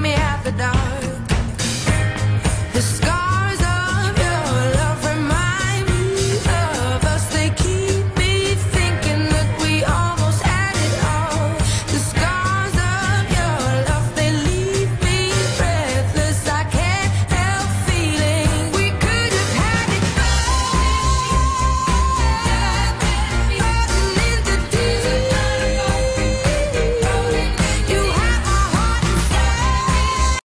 me at the dark. The sky